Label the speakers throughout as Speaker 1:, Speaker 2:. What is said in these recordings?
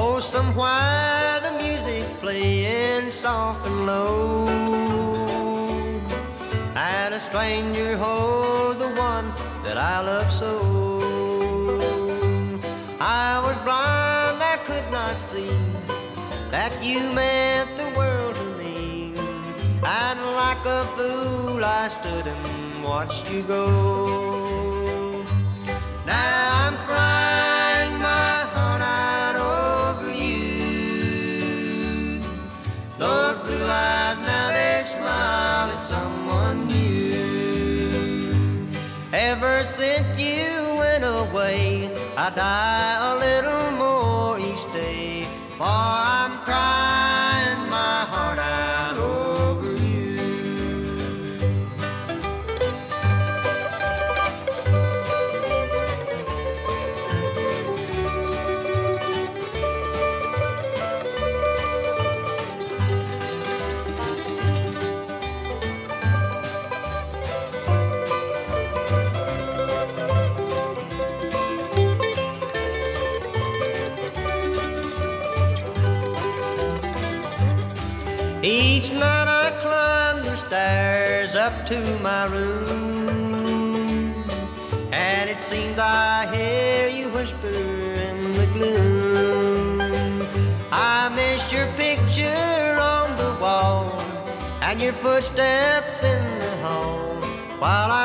Speaker 1: Oh, somewhere the music playing soft and low. And a stranger holds the one that I love so. I was blind, I could not see that you meant the world to me. And like a fool, I stood and watched you go. Ever since you went away, I die a little more each day. For I'm crying Each night I climb the stairs up to my room, and it seems I hear you whisper in the gloom. I miss your picture on the wall and your footsteps in the hall while I'm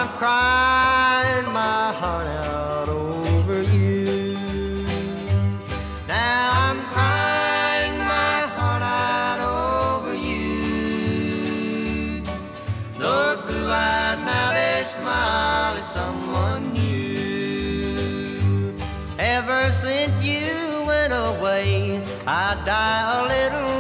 Speaker 1: someone new. Ever since you went away, I die a little